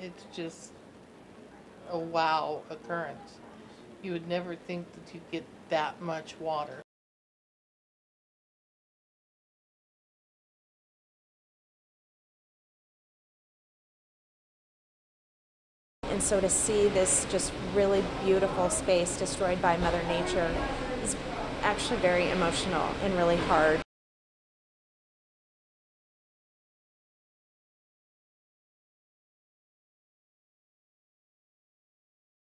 It's just a wow occurrence. You would never think that you'd get that much water. And so to see this just really beautiful space destroyed by Mother Nature is actually very emotional and really hard.